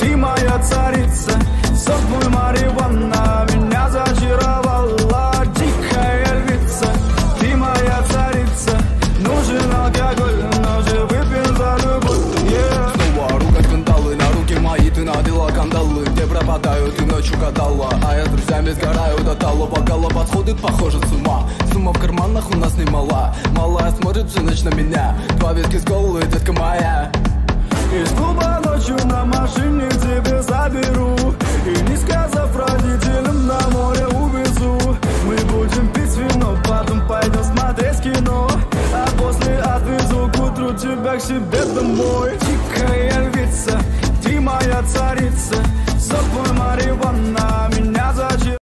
Ты моя царица, сок мой Мариванна Меня зачаровала дикая львица. Ты моя царица, нужен алкоголь Но же выпьем за любовь yeah. Снова ругать кандалы, на руки мои ты надела кандалы Где пропадают и ночью гадала А я с друзьями сгораю до тало Бокала подходит, похоже, с ума. Сумма в карманах у нас немала. Малая смотрит всю ночь на меня. Два виски с колы, детка моя. Two backs, you bet the more you can.